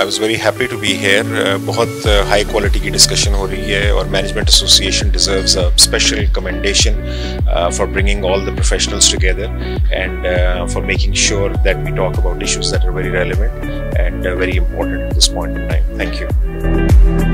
I was very happy to be here बहुत high quality की discussion हो रही है और management association deserves a special commendation for bringing all the professionals together and for making sure that we talk about issues that are very relevant and very important at this point in time thank you